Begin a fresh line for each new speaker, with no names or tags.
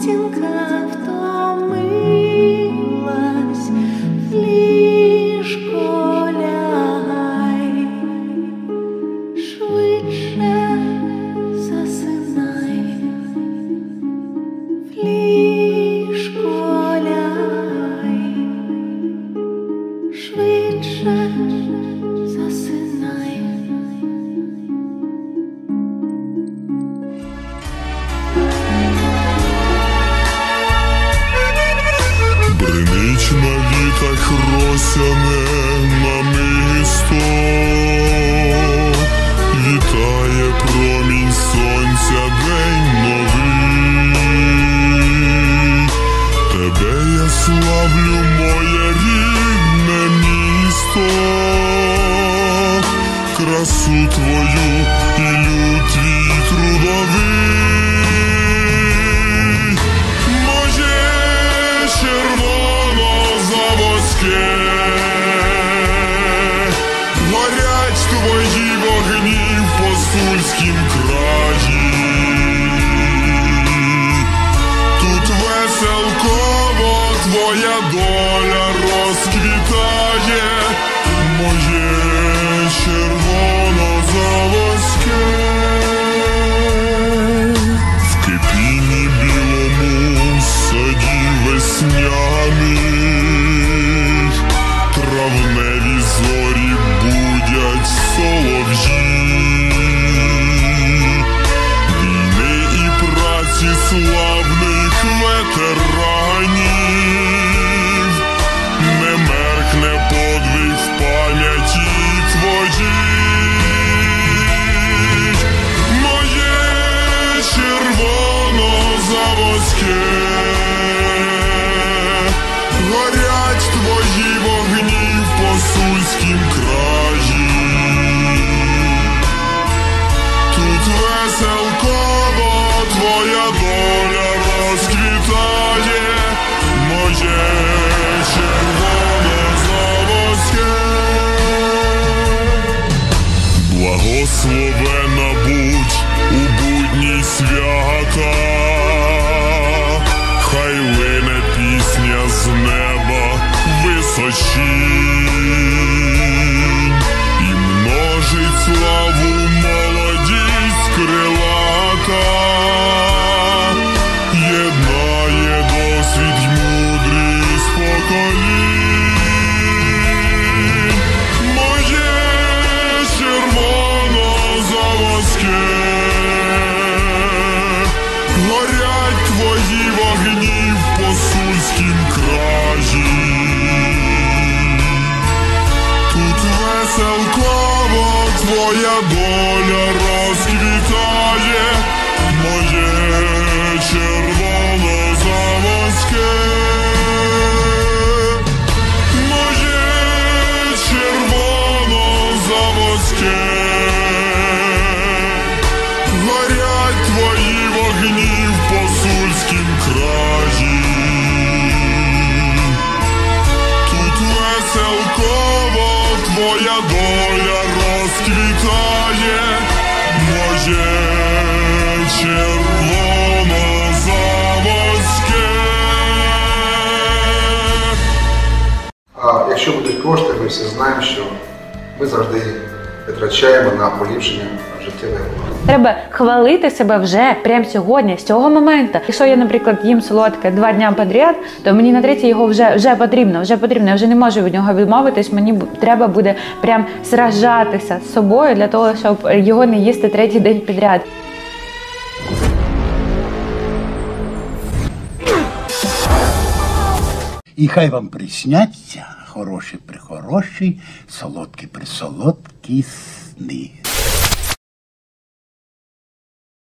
剑客 росяне намисто, вітає промінь сонця день новий. Тебе я славлю, моє рідне місто, красу твою твої вогні в посульськім краї. Тут веселково твоя доля славних ветеранів, не меркне подвиг в пам'яті твоїй. Моє червоно-заводське, горять височінь и множить славу доля розквітає, моє червоно-заводське. Моє червоно-заводське, горять твої вогні в посульськім краї. Тут веселково твоя доля
А якщо будуть кошти, ми всі знаємо, що ми завжди витрачаємо на поліпшення життєвих умов.
Треба хвалити себе вже прямо сьогодні, з цього моменту. Якщо я, наприклад, їм солодке два дня подряд, то мені на третій його вже, вже потрібно, вже потрібно. Я вже не можу від нього відмовитись. Мені треба буде прям сражатися з собою для того, щоб його не їсти третій день підряд.
І хай вам присняться хороші прихороші, солодкі присолодкі сни.